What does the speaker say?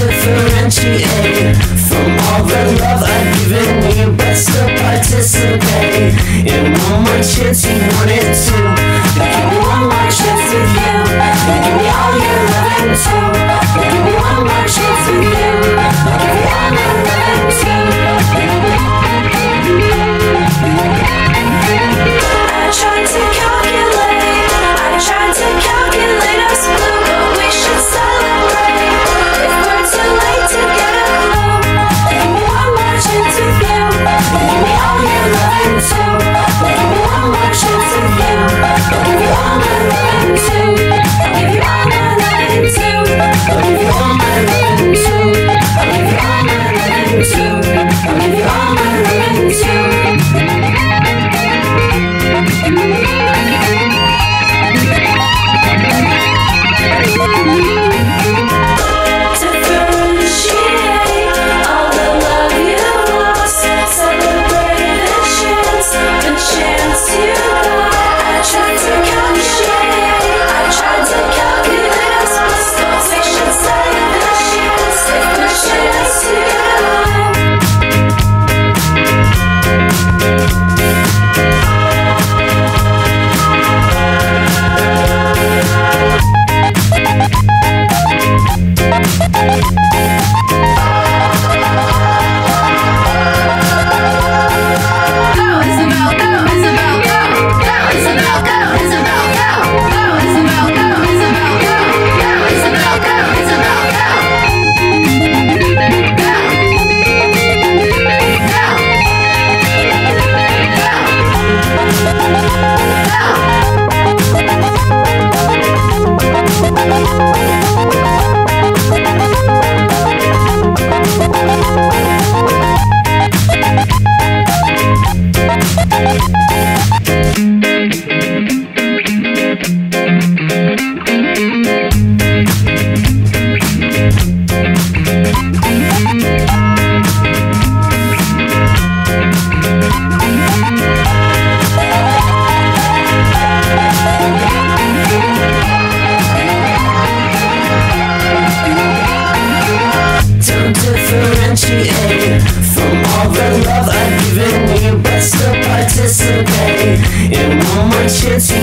differentiate from all the love I've given you, but still participate in one more chance you wanted to. uma chance